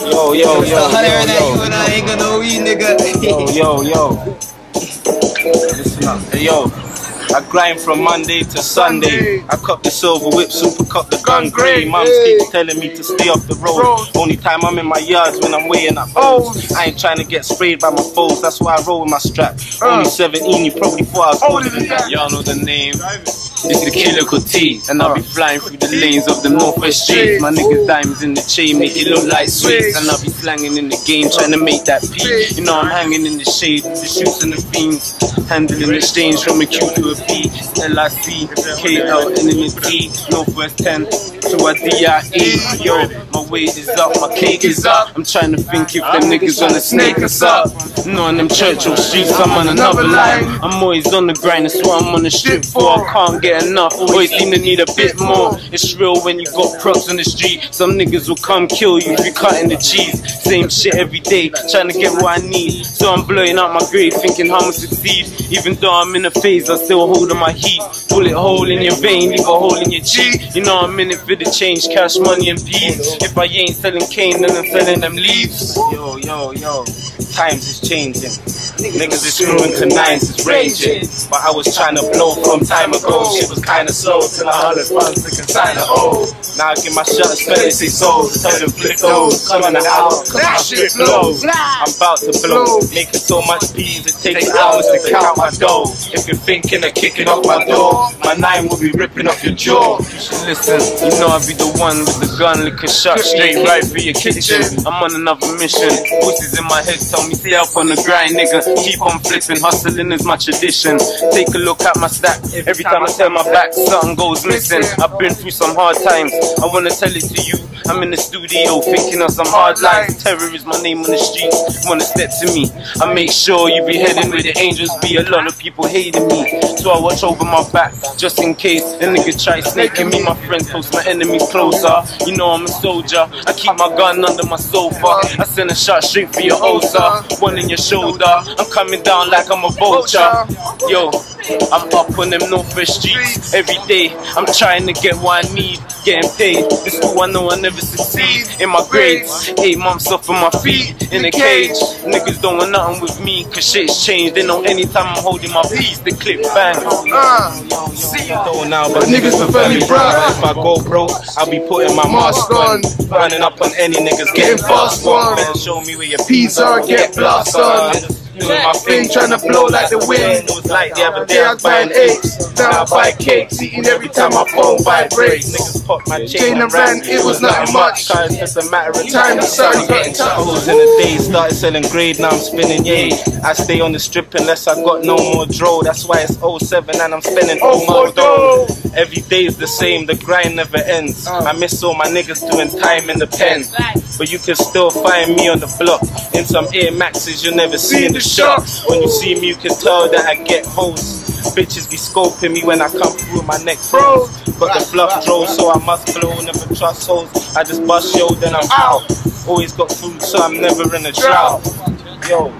Yo, yo, yo, Stop hollering at yo, you and I ain't got no weed, nigga. yo, yo, yo. Listen up. Hey, yo. I grind from Monday to Sunday. I cut the silver whip, super cop the gun grey. Mums keep telling me to stay off the road. Only time I'm in my yards when I'm weighing up hoes. I ain't trying to get sprayed by my foes, that's why I roll with my strap. Only uh. 17, you probably thought I was older than that. Y'all know the name. This is Killer T, and I'll be flying through the lanes of the Northwest Streets. My niggas diamonds in the chain make it look like sweets, and I'll be slanging in the game trying to make that P. You know I'm hanging in the shade, the shoots and the fiends, handling the stains from a Q to a P, LIC, KL, T, Northwest 10 to a DIE. Yo, my weight is up, my cake is up. I'm trying to think if them niggas wanna snake us up. No, on them Churchill streets, I'm on another line. I'm always on the grind, that's what I'm on the strip for. I can't get enough, always seem to need a bit more. It's real when you got props on the street. Some niggas will come kill you if you cutting the cheese. Same shit every day, trying to get what I need. So I'm blowing out my grade, thinking how I'm succeed. Even though I'm in a phase, I still hold on my heat. Bullet hole in your vein, leave a hole in your cheek. You know I'm in it for the change, cash, money, and peace. If I ain't selling cane, then I'm selling them leaves. Yo, yo, yo, times is changing. Niggas is screwing to nines, it's raging. But I was trying to blow from time ago. Shit was kinda slow till I hollered funds to consign the O. Oh. Now I get my shot, spell it, say so. Tell them flip those, come on cause shit blows. I'm about to blow, making so much peas, it takes hours to count my dough. If you're thinking of kicking off my door, my nine will be ripping off your jaw. You should listen, you know I be the one with the gun, licking shot straight right for your kitchen. I'm on another mission, voices in my head tell me stay up on the grind, nigga. Keep on flipping, hustling is my tradition. Take a look at my stack, every time I turn my back, something goes missing. I've been through some hard times, I wanna tell it to you. I'm in the studio thinking of some hard lines. Terror is my name on the streets. Wanna step to me? I make sure you be heading where the angels be. A lot of people hating me, so I watch over my back just in case a nigga try snaking me. My friends post my enemies closer. You know I'm a soldier. I keep my gun under my sofa. I send a shot straight for your ulcer, one in your shoulder. I'm coming down like I'm a vulture. Yo, I'm up on them Northwest streets every day. I'm trying to get what I need, getting paid. This who I know I never succeed in my grades. Eight months off of my feet in a cage. Niggas don't want nothing with me, cause shit's changed. They know anytime I'm holding my peace, the clip bang. See you though now, but niggas prefer me brown. If I go broke, I'll be putting my mask on. Running up on any niggas, getting fast one. Better show me where your peas are, get blast on. My trying to blow like the wind. It was like the other day, I was buying eggs. Now I buy cakes, eating every time my phone vibrates. Niggas pop my chain and ran, it was nothing much. Cause it's a matter of time. The sun getting toes in the day, started selling grade, now I'm spinning yay. I stay on the strip unless I got no more dro. That's why it's 07 and I'm spending all oh, my dough. Every day is the same, the grind never ends. Uh. I miss all my niggas doing time in the pen. But you can still find me on the block in some Air Maxes you'll never see in the shop. When you see me, you can tell that I get hoes. Bitches be scoping me when I come through with my neck froze. Got the fluff drove, so I must blow, never trust hoes. I just bust yo, then I'm out. Always got food, so I'm never in a drought. Yo.